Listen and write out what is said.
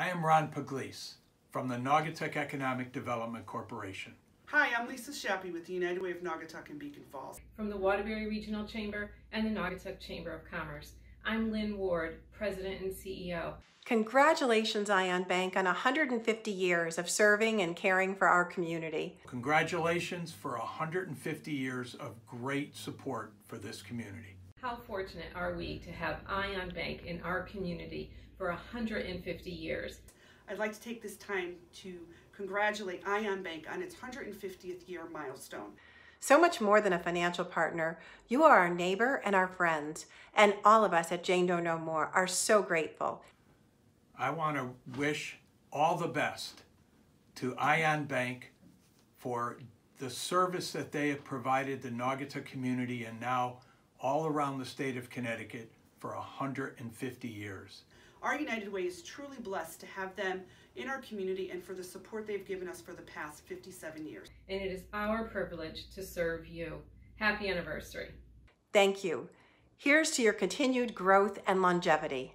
I am Ron Pugliese from the Naugatuck Economic Development Corporation. Hi, I'm Lisa Shappy with the United Way of Naugatuck and Beacon Falls. From the Waterbury Regional Chamber and the Naugatuck Chamber of Commerce, I'm Lynn Ward, President and CEO. Congratulations, Ion Bank, on 150 years of serving and caring for our community. Congratulations for 150 years of great support for this community. How fortunate are we to have Ion Bank in our community for 150 years? I'd like to take this time to congratulate Ion Bank on its 150th year milestone. So much more than a financial partner, you are our neighbor and our friend, and all of us at Jane Doe No More are so grateful. I want to wish all the best to Ion Bank for the service that they have provided the Naugatuck community and now all around the state of Connecticut for 150 years. Our United Way is truly blessed to have them in our community and for the support they've given us for the past 57 years. And it is our privilege to serve you. Happy anniversary. Thank you. Here's to your continued growth and longevity.